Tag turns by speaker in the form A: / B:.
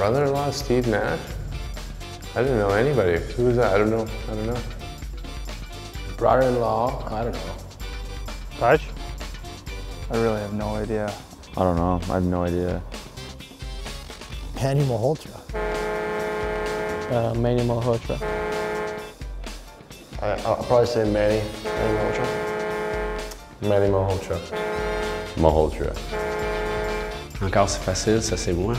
A: brother-in-law Steve Nash? I didn't know anybody. Who was that? I don't know. I don't know.
B: Brother-in-law, I don't know.
C: Taj?
D: I really have no idea.
E: I don't know. I have no idea.
F: Manny Malhotra.
C: Uh, Manny Malhotra.
B: I, I'll probably say Manny. Manny Malhotra.
A: Manny Malhotra.
E: Malhotra.
G: Encore c'est facile, ça c'est moi.